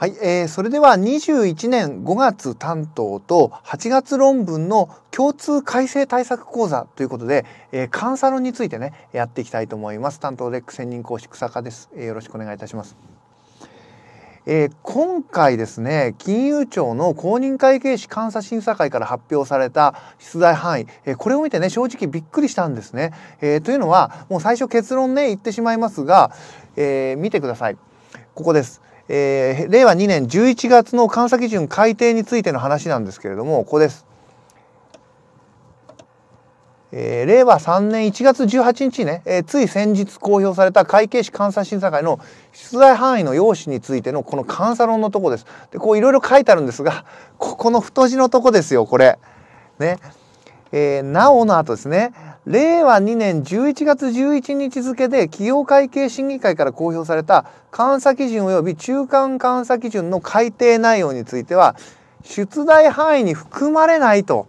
はい、えー、それでは21年5月担当と8月論文の共通改正対策講座ということで、えー、監査論についてねやっていきたいと思います。担当レック専任講師草加です、えー、よろしくお願いいたします。えー、今回ですね金融庁の公認会計士監査審査会から発表された出題範囲、えー、これを見てね正直びっくりしたんですね、えー、というのはもう最初結論ね言ってしまいますが、え見てください。ここです。えー、令和2年11月の監査基準改定についての話なんですけれどもここです。えー、令和3年1月18日ね、えー、つい先日公表された会計士監査審査会の出題範囲の用紙についてのこの監査論のとこです。でこういろいろ書いてあるんですがここの太字のとこですよこれ。ね。えー、なおの後ですね令和2年11月11日付で企業会計審議会から公表された監査基準及び中間監査基準の改定内容については出題範囲に含まれないと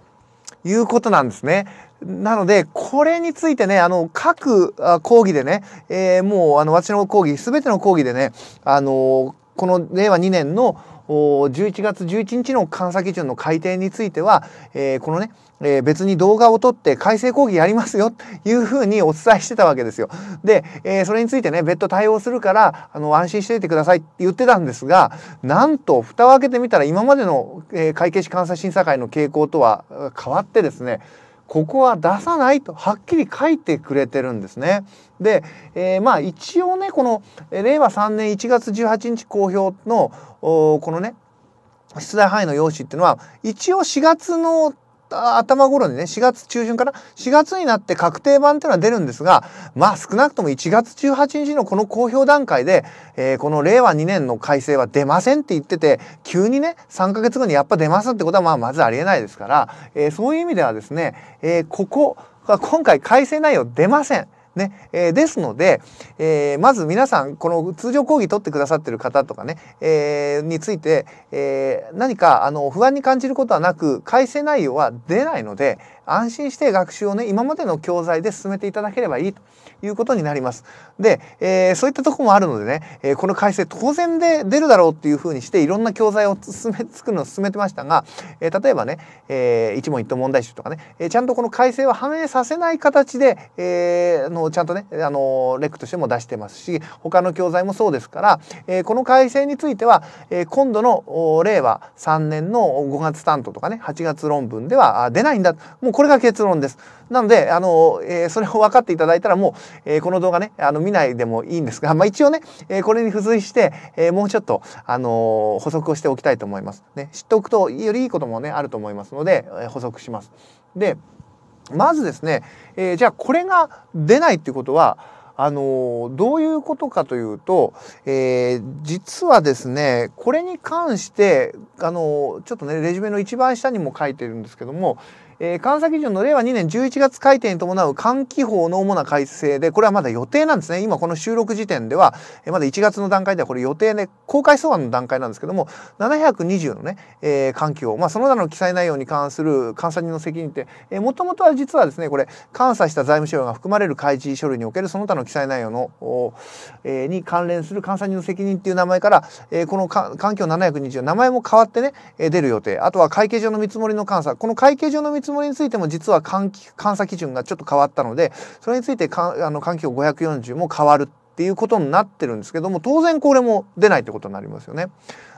いうことなんですね。なので、これについてね、あの、各講義でね、えー、もう、あの、私の講義、すべての講義でね、あの、この令和2年の11月11日の監査基準の改定については、えー、このね、えー、別に動画を撮って改正講義やりますよというふうにお伝えしてたわけですよ。で、えー、それについてね別途対応するからあの安心していてくださいって言ってたんですがなんと蓋を開けてみたら今までの、え、会計士監査審査会の傾向とは変わってですねここは出さないとはっきり書いてくれてるんですね。で、えー、まあ一応ねこの令和3年1月18日公表のこのね出題範囲の用紙っていうのは一応4月の頭頃にね、4月中旬から、4月になって確定版っていうのは出るんですが、まあ少なくとも1月18日のこの公表段階で、えー、この令和2年の改正は出ませんって言ってて、急にね、3ヶ月後にやっぱ出ますってことはまあまずありえないですから、えー、そういう意味ではですね、えー、ここ、今回改正内容出ません。ね、えー、ですので、えー、まず皆さんこの通常講義取ってくださってる方とかね、えー、について、えー、何かあの不安に感じることはなく改正内容は出ないので安心して学習をね今までの教材で進めていただければいいと。いうことになります。で、えー、そういったとこもあるのでね、えー、この改正当然で出るだろうっていうふうにしていろんな教材を進め作るのを進めてましたが、えー、例えばね、えー、一問一答問題集とかね、えー、ちゃんとこの改正を反映させない形で、えー、のちゃんとねあのレックとしても出してますし他の教材もそうですから、えー、この改正については、えー、今度の令和3年の5月担当とかね8月論文では出ないんだもうこれが結論です。なのであの、えー、それを分かっていただいたらもう、えー、この動画ねあの見ないでもいいんですが、まあ、一応ね、えー、これに付随して、えー、もうちょっと、あの補足をしておきたいと思います。ね、知っておくとよりいいこともねあると思いますので、え、補足します。でまずですね、え、じゃあこれが出ないっていうことはあのどういうことかというと、えー、実はですねこれに関してあのちょっとねレジュメの一番下にも書いてるんですけども、えー、監査基準の令和2年11月改定に伴う換気法の主な改正で、これはまだ予定なんですね。今この収録時点では、えー、まだ1月の段階ではこれ予定で、公開草案の段階なんですけども、720のね、えー、換気法、まあその他の記載内容に関する監査人の責任って、もともとは実はですね、これ、監査した財務省が含まれる開示書類におけるその他の記載内容の、えー、に関連する監査人の責任っていう名前から、えー、この環境720、名前も変わってね、出る予定。あとは会計上の見積もりの監査。この会計上の見積もり積もりについても実は監査基準がちょっと変わったのでそれについてかあの環境540も変わるっていうことになってるんですけども当然これも出ないってことになりますよね。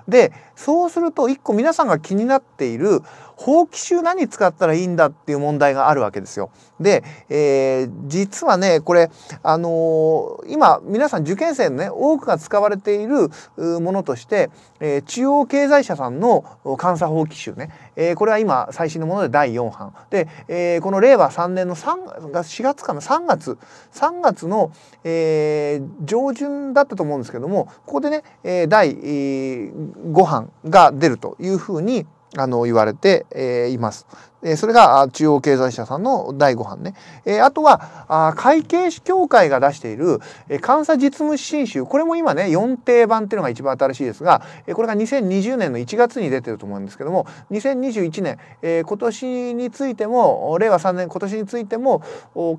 でそうすると一個皆さんが気になっている法規集何使ったらいいんだっていう問題があるわけですよ。で、えー、実はねこれあのー、今皆さん受験生のね多くが使われているものとして、えー、中央経済社さんの監査法規集ね、えー、これは今最新のもので第4版。で、えー、この令和3年の3月4月かな？3月。3月の、えー、上旬だったと思うんですけどもここでね、えー、第5版が出るというふうにあの言われて、え、います。えそれが中央経済社さんの第5版ね。えあとはあ会計士協会が出している、え監査実務指針集これも今ね4定版っていうのが一番新しいですが、えこれが2020年の1月に出てると思うんですけども2021年、え今年についても令和3年今年についても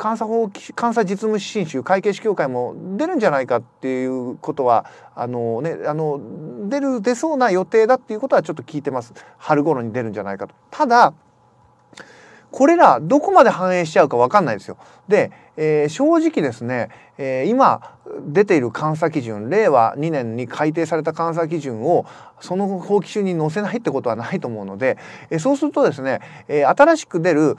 監査法監査実務指針集会計士協会も出るんじゃないかっていうことはあのねあの出る出そうな予定だっていうことはちょっと聞いてます。春頃に出るんじゃないかと。ただこれらどこまで反映しちゃうか分かんないですよ。で、えー、正直ですね、えー、今出ている監査基準令和2年に改定された監査基準をその法規中に載せないってことはないと思うので、えー、そうするとですね、えー、新しく出る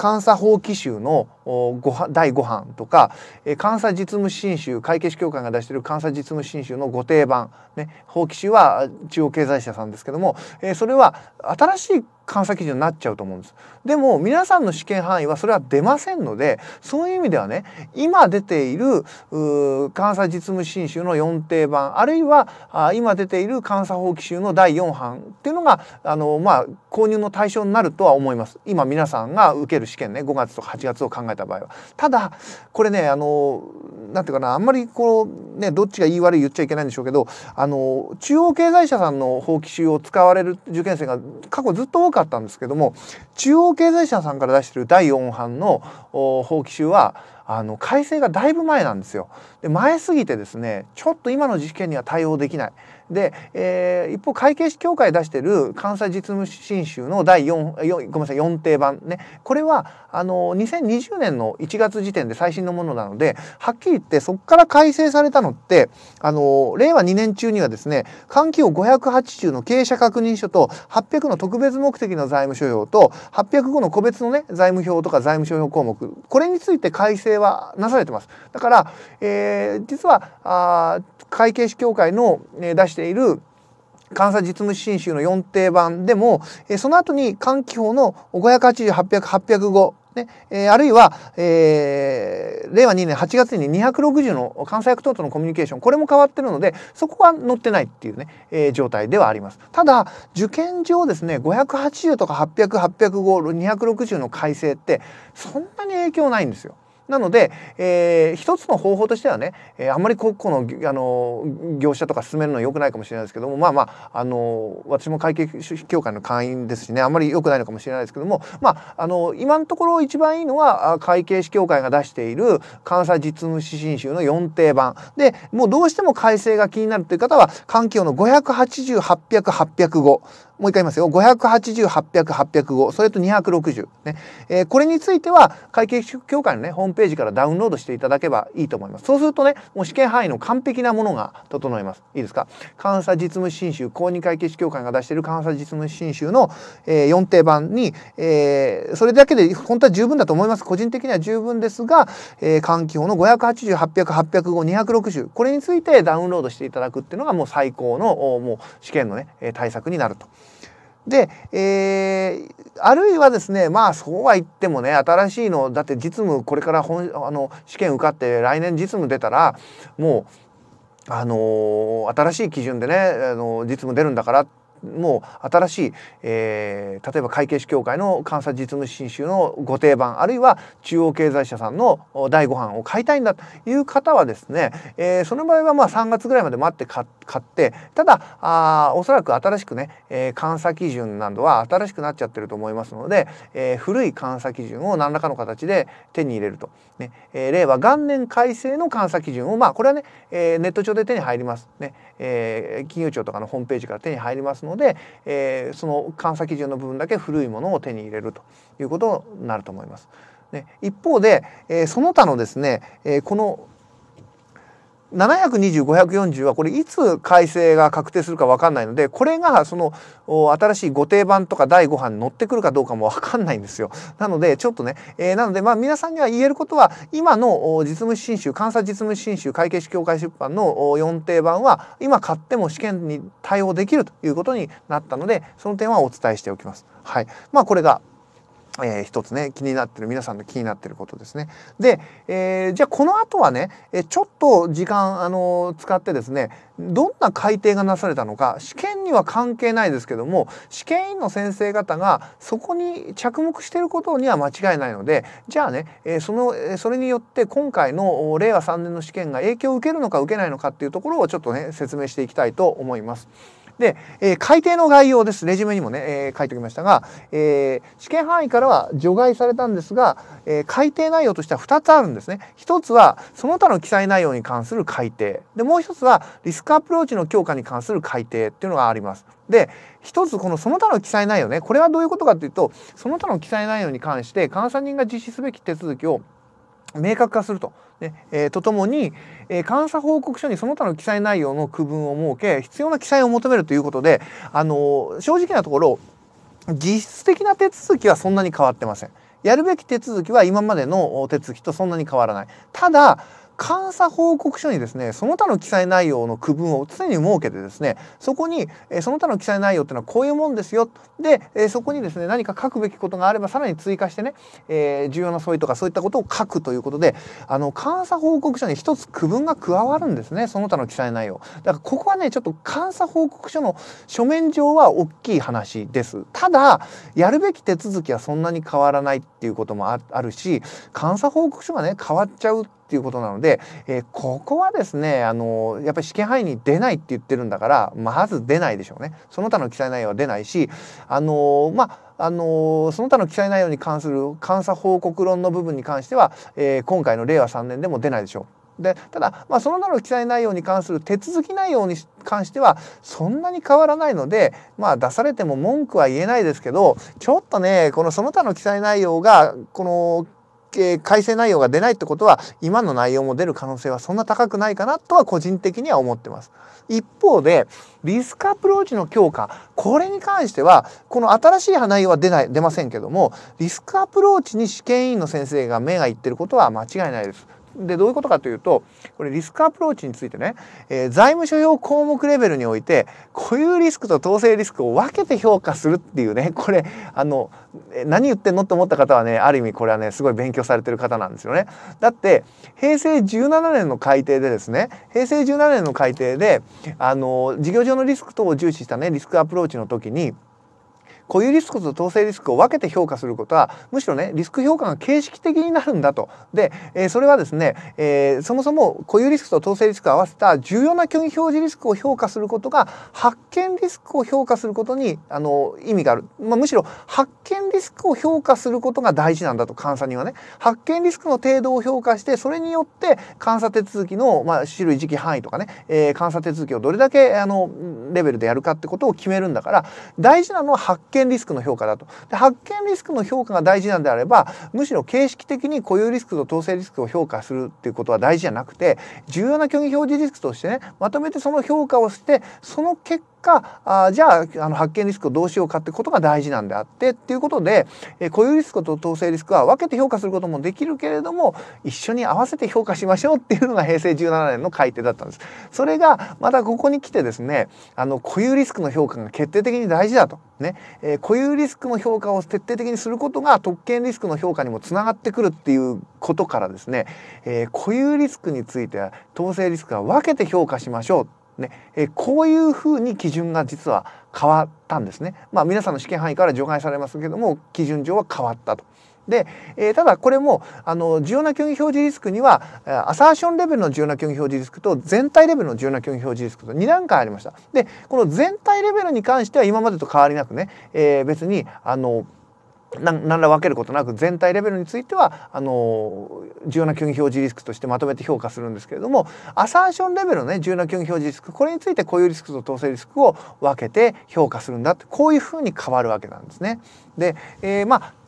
監査法規集のご第5版とかえ監査実務新集会計士協会が出している監査実務新集のご定版、ね、法規集は中央経済社さんですけどもえそれは新しい監査基準になっちゃうと思うんです。でも皆さんの試験範囲はそれは出ませんのでそういう意味ではね今出ている監査実務新集の4定版あるいはあ今出ている監査法規集の第4版っていうのがあの、まあ、購入の対象になるとは思います。今皆さんが受ける試験ね5月とか8月を考えた場合は。ただこれねあのなんていうかなあんまりこうねどっちが言い悪い言っちゃいけないんでしょうけどあの中央経済社さんの法規集を使われる受験生が過去ずっと多かったんですけども中央経済社さんから出してる第4版の法規集はあの改正がだいぶ前なんですよ。で前すぎてですねちょっと今の事件には対応できない。で、えー、一方会計士協会出してる監査実務新集の第 4, 4ごめんなさい4定版ねこれはあの2020年の1月時点で最新のものなのではっきり言ってそこから改正されたのってあの令和2年中にはですね換気を580の経営者確認書と800の特別目的の財務諸表と805の個別のね財務表とか財務諸表項目これについて改正はなされてます。だから、えー、実はあ会計士協会の、え出している監査実務新集の4定版でも、えその後に換気法の580-800-805ねえー、あるいは、えー、令和2年8月に260の関西役等とのコミュニケーションこれも変わってるのでそこは載ってないっていうね、えー、状態ではあります。ただ受験上ですね580とか800805260の改正ってそんなに影響ないんですよ。なので、えー、一つの方法としてはね、えー、あんまりここのあの業者とか進めるのは良くないかもしれないですけどもまあまああの私も会計協会の会員ですしねあんまり良くないのかもしれないですけどもまああの今のところ一番いいのは会計士協会が出している監査実務指針集の4定版。でもうどうしても改正が気になるという方は環境の580800805もう一回言いますよ。580、800、805、それと260。ね。えー、これについては、会計士協会のね、ホームページからダウンロードしていただけばいいと思います。そうするとね、もう試験範囲の完璧なものが整います。いいですか？監査実務新集、公認会計士協会が出している監査実務新集の、えー、4定版に、えー、それだけで本当は十分だと思います。個人的には十分ですが、えー、換気法の580、800、805、260。これについてダウンロードしていただくっていうのがもう最高の、もう試験のね、対策になると。で、えー、あるいはですねまあそうは言ってもね新しいのだって実務これから本あの試験受かって来年実務出たらもうあの新しい基準でねあの実務出るんだからもう新しい、えー、例えば会計士協会の監査実務新集のご定番あるいは中央経済社さんの第5版を買いたいんだという方はですね、えー、その場合はまあ3月ぐらいまで待って買ってただあおそらく新しくね、えー、監査基準などは新しくなっちゃってると思いますので、えー、古い監査基準を何らかの形で手に入れると、ねえー、令和元年改正の監査基準をまあこれはね、えー、ネット上で手に入ります。ね、えー、金融庁とかのホームページから手に入りますのでので、えー、その監査基準の部分だけ古いものを手に入れるということになると思います。ね、一方で、えー、その他のですね、えー、この720540はこれいつ改正が確定するか分かんないのでこれがその新しいご定番とか第5版に乗ってくるかどうかも分かんないんですよ。なのでちょっとね、えー、なのでまあ皆さんには言えることは今の実務新集監査実務新集会計士協会出版の4定版は今買っても試験に対応できるということになったのでその点はお伝えしておきます。はい、まあこれがえー、一つね気になってる皆さんの気になってることですね。で、えー、じゃあこの後はねえちょっと時間あの使ってですねどんな改定がなされたのか試験には関係ないですけども試験員の先生方がそこに着目してることには間違いないのでじゃあね、え、そのそれによって今回の令和3年の試験が影響を受けるのか受けないのかっていうところをちょっとね説明していきたいと思います。で、えー、改定の概要です。レジュメにもね、えー、書いておきましたが、えー、試験範囲からは除外されたんですが、えー、改定内容としては2つあるんですね。1つはその他の記載内容に関する改定。で、もう1つはリスクアプローチの強化に関する改定っていうのがあります。で、一つこのその他の記載内容ね、これはどういうことかというと、その他の記載内容に関して監査人が実施すべき手続きを明確化すると。ねえー、とともに、えー、監査報告書にその他の記載内容の区分を設け必要な記載を求めるということで、あのー、正直なところ実質的な手続きはそんなに変わってません。やるべき手続きは今までの手続きとそんなに変わらない。ただ監査報告書にですねその他の記載内容の区分を常に設けてですねそこに、えその他の記載内容っていうのはこういうもんですよで、えそこにですね何か書くべきことがあればさらに追加してね、えー、重要な相違とかそういったことを書くということであの監査報告書に一つ区分が加わるんですねその他の記載内容。だからここはねちょっと監査報告書の書面上は大きい話です。ただやるべき手続きはそんなに変わらないっていうこともあるし監査報告書がね変わっちゃうっていうことなので、えー、ここはですねあのやっぱり試験範囲に出ないって言ってるんだからまず出ないでしょうねその他の記載内容は出ないしあのまああのその他の記載内容に関する監査報告論の部分に関しては、えー、今回の令和3年でも出ないでしょう。でただ、まあ、その他の記載内容に関する手続き内容に関してはそんなに変わらないので、まあ、出されても文句は言えないですけどちょっとねこのその他の記載内容がこのえー、改正内容が出ないってことは今の内容も出る可能性はそんな高くないかなとは個人的には思ってます。一方でリスクアプローチの強化これに関してはこの新しい内容は出ない出ませんけどもリスクアプローチに試験委員の先生が目がいってることは間違いないです。でどういうことかというとこれリスクアプローチについてね、えー、財務諸要項目レベルにおいて固有リスクと統制リスクを分けて評価するっていうねこれあの何言ってんのって思った方はねある意味これはねすごい勉強されてる方なんですよね。だって平成17年の改定でですね平成17年の改定であの事業上のリスク等を重視したねリスクアプローチの時に固有リスクと統制リスクを分けて評価することはむしろねリスク評価が形式的になるんだと。で、えー、それはですね、えー、そもそも固有リスクと統制リスクを合わせた重要な虚偽表示リスクを評価することが発見リスクを評価することにあの意味がある、まあ、むしろ発見リスクを評価することが大事なんだと監査人はね発見リスクの程度を評価してそれによって監査手続きの、まあ、種類時期範囲とかね、えー、監査手続きをどれだけあのレベルでやるかってことを決めるんだから大事なのは発見リスクの評価だと。で発見リスクの評価が大事なんであればむしろ形式的に固有リスクと統制リスクを評価するっていうことは大事じゃなくて重要な虚偽表示リスクとしてねまとめてその評価をしてその結果果あじゃああの発見リスクをどうしようかってことが大事なんであってっていうことで、え固有リスクと統制リスクは分けて評価することもできるけれども一緒に合わせて評価しましょうっていうのが平成17年の改定だったんです。それがまたここに来てですねあの固有リスクの評価が決定的に大事だと。ねえー、固有リスクの評価を徹底的にすることが特権リスクの評価にもつながってくるっていうことからですね、えー、固有リスクについては統制リスクは分けて評価しましょうねえこういうふうに基準が実は変わったんですね。まあ、皆さんの試験範囲から除外されますけども基準上は変わったと。で、えー、ただこれもあの重要な競技表示リスクにはアサーションレベルの重要な競技表示リスクと全体レベルの重要な競技表示リスクと2段階ありました。でこの全体レベルに関しては今までと変わりなくね、えー、別にあの何ら分けることなく全体レベルについてはあの重要な虚偽表示リスクとしてまとめて評価するんですけれどもアサーションレベルのね重要な虚偽表示リスクこれについて固有リスクと統制リスクを分けて評価するんだってこういうふうに変わるわけなんですね。で、えー、まあ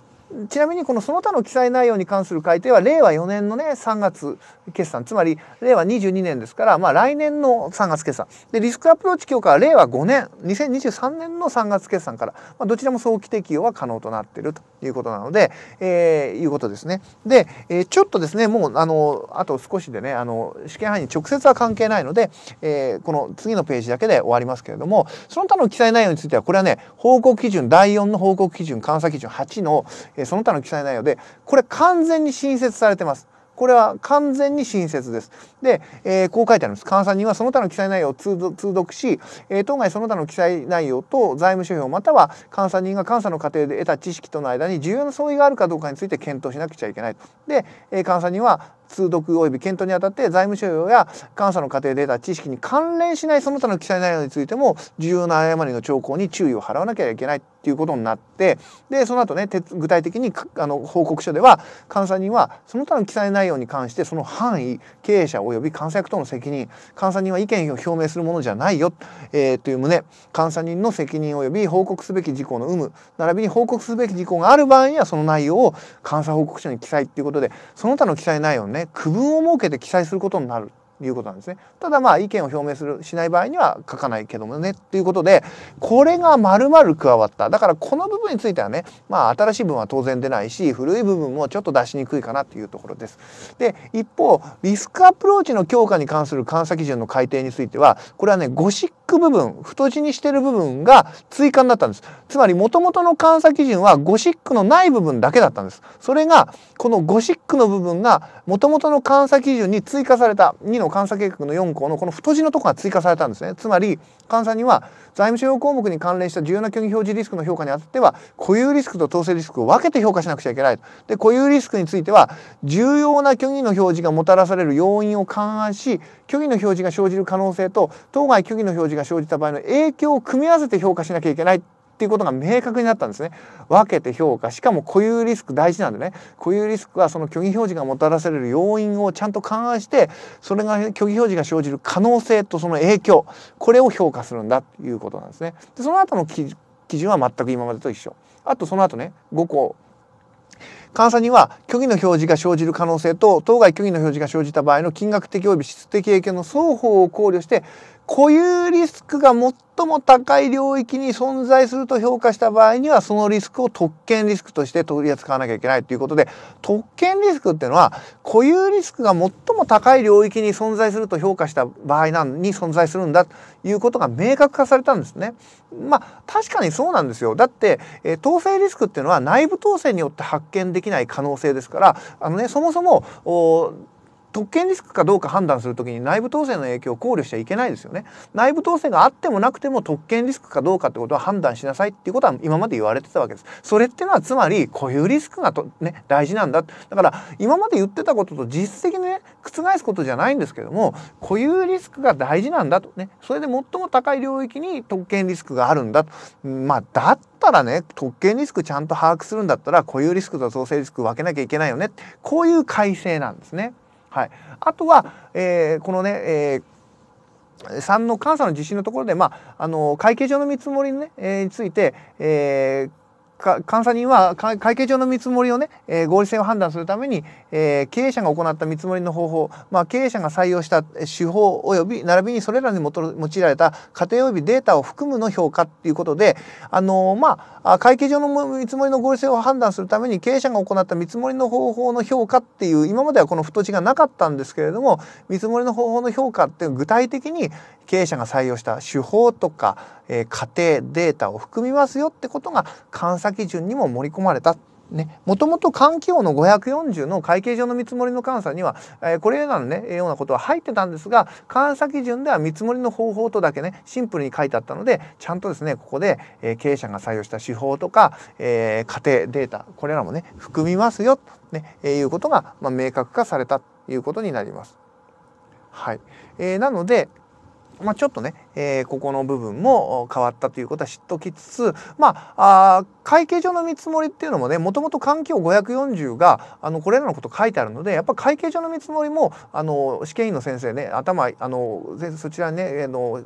ちなみにこのその他の記載内容に関する改定は令和4年のね3月決算。つまり令和22年ですからまあ来年の3月決算。でリスクアプローチ強化は令和5年。2023年の3月決算から、まあ、どちらも早期適用は可能となっていると。いうことなので、えー、いうことですね。で、えー、ちょっとですねもうあのあと少しでねあの試験範囲に直接は関係ないので、えー、この次のページだけで終わりますけれどもその他の記載内容についてはこれはね報告基準第4の報告基準監査基準8の、えー、その他の記載内容でこれ完全に新設されてます。これは完全に新設です。で、えー、こう書いてあります。監査人はその他の記載内容を通読し、えー、当該その他の記載内容と財務諸表または監査人が監査の過程で得た知識との間に重要な相違があるかどうかについて検討しなくちゃいけないと。で、えー、監査人は通読及び検討にあたって財務諸要や監査の過程データ知識に関連しないその他の記載内容についても重要な誤りの兆候に注意を払わなきゃいけないっていうことになってでその後ね具体的にあの報告書では監査人はその他の記載内容に関してその範囲経営者及び監査役との責任監査人は意見を表明するものじゃないよ、えー、という旨監査人の責任及び報告すべき事項の有無並びに報告すべき事項がある場合にはその内容を監査報告書に記載っていうことでその他の記載内容をね区分を設けて記載することになる。いうことなんですね。ただまあ意見を表明するしない場合には書かないけどもねっていうことでこれが丸々加わっただからこの部分についてはねまあ新しい部分は当然出ないし古い部分もちょっと出しにくいかなっていうところです。で一方リスクアプローチの強化に関する監査基準の改定についてはこれはねゴシック部分太字にしてる部分が追加になったんです。つまり元々の監査基準はゴシックのない部分だけだったんです。それがこのゴシックの部分が元々の監査基準に追加された2のの監査計画の4項のこの太字のとこが追加されたんですね。つまり監査には財務諸要項目に関連した重要な虚偽表示リスクの評価にあたっては固有リスクと統制リスクを分けて評価しなくちゃいけないで固有リスクについては重要な虚偽の表示がもたらされる要因を勘案し虚偽の表示が生じる可能性と当該虚偽の表示が生じた場合の影響を組み合わせて評価しなきゃいけない。っていうことが明確になったんですね。分けて評価しかも固有リスク大事なんでね固有リスクはその虚偽表示がもたらされる要因をちゃんと勘案してそれが虚偽表示が生じる可能性とその影響これを評価するんだということなんですね。でその後の基準は全く今までと一緒。あとその後ね5項監査には虚偽の表示が生じる可能性と当該虚偽の表示が生じた場合の金額的及び質的影響の双方を考慮して固有リスクが最も高い領域に存在すると評価した場合にはそのリスクを特権リスクとして取り扱わなきゃいけないということで特権リスクっていうのは固有リスクが最も高い領域に存在すると評価した場合に存在するんだということが明確化されたんですね。まあ確かにそうなんですよ。だって、えー、統制リスクっていうのは内部統制によって発見できない可能性ですからあのねそもそも特権リスクかどうか判断するときに内部統制の影響を考慮しちゃいけないですよね。内部統制があってもなくても特権リスクかどうかってことは判断しなさいっていうことは今まで言われてたわけです。それっていうのはつまり固有リスクがと、ね、大事なんだ。だから今まで言ってたことと実績ね覆すことじゃないんですけども固有リスクが大事なんだとねそれで最も高い領域に特権リスクがあるんだと。まあだったらね特権リスクちゃんと把握するんだったら固有リスクと統制リスク分けなきゃいけないよねこういう改正なんですね。はい、あとは、えー、このね、えー、3の監査の実施のところで、まあ、あの会計上の見積もりに,、ねえー、について、えー監査人は会計上の見積もりをね、えー、合理性を判断するために、えー、経営者が行った見積もりの方法、まあ、経営者が採用した手法及び並びにそれらに用いられた過程及びデータを含むの評価っていうことで、あのー、まあ、会計上の見積もりの合理性を判断するために経営者が行った見積もりの方法の評価っていう今まではこの太字がなかったんですけれども見積もりの方法の評価っていう具体的に経営者が採用した手法とか、えー、過程データを含みますよってことが監査基準にも盛り込まれたね、もともと環境の540の会計上の見積もりの監査には、えー、これらのねようなことは入ってたんですが監査基準では見積もりの方法とだけねシンプルに書いてあったのでちゃんとですねここで、えー、経営者が採用した手法とか、えー、家庭データこれらもね含みますよとね、えー、いうことが、まあ、明確化されたということになります。はい、えー、なのでまあ、ちょっとね、えー、ここの部分も変わったということは知っときつつ、まあ、あ会計上の見積もりっていうのもねもともと環境540があのこれらのこと書いてあるのでやっぱ会計上の見積もりもあの試験員の先生ね頭あのそちらにねあの、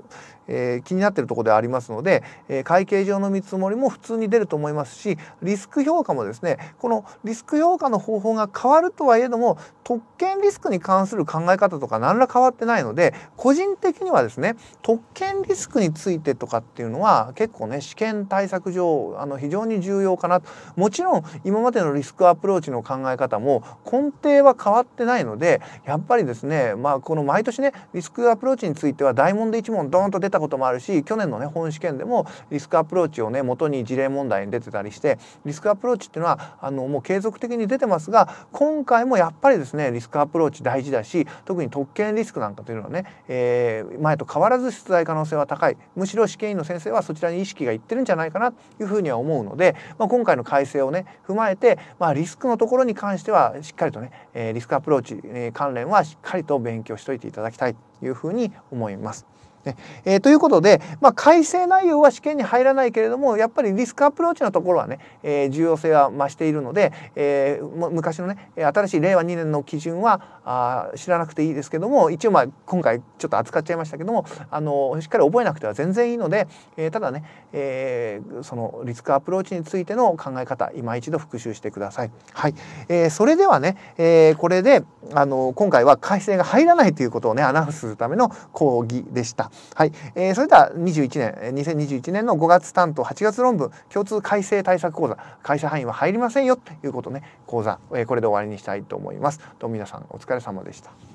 えー、気になってるところでありますので、えー、会計上の見積もりも普通に出ると思いますしリスク評価もですねこのリスク評価の方法が変わるとはいえども特権リスクに関する考え方とか何ら変わってないので個人的にはですね特権リスクについてとかっていうのは結構ね試験対策上あの非常に重要かなもちろん今までのリスクアプローチの考え方も根底は変わってないのでやっぱりですねまあこの毎年ねリスクアプローチについては大問で1問ドーンと出たこともあるし去年のね本試験でもリスクアプローチをね元に事例問題に出てたりしてリスクアプローチっていうのはあのもう継続的に出てますが今回もやっぱりですねリスクアプローチ大事だし特に特権リスクなんかというのはね、えー、前と変わらず出題可能性は高いむしろ試験員の先生はそちらに意識がいってるんじゃないかなというふうには思うので、まあ、今回の改正をね踏まえて、まあ、リスクのところに関してはしっかりとね、えー、リスクアプローチ、え、関連はしっかりと勉強しておいていただきたいというふうに思います。ねえー、ということで、まあ、改正内容は試験に入らないけれどもやっぱりリスクアプローチのところはね、えー、重要性は増しているので、えー、昔のね新しい令和2年の基準はあ知らなくていいですけども一応まあ今回ちょっと扱っちゃいましたけどもあのしっかり覚えなくては全然いいので、えー、ただね、えー、そのリスクアプローチについての考え方今一度復習してください。はい、えー、それではね、えー、これであの今回は改正が入らないということをねアナウンスするための講義でした。はい、えー、それでは21年2021年の5月担当8月論文共通改正対策講座会社範囲は入りませんよということね講座、えー、これで終わりにしたいと思います。どうも皆さんお疲れ様でした。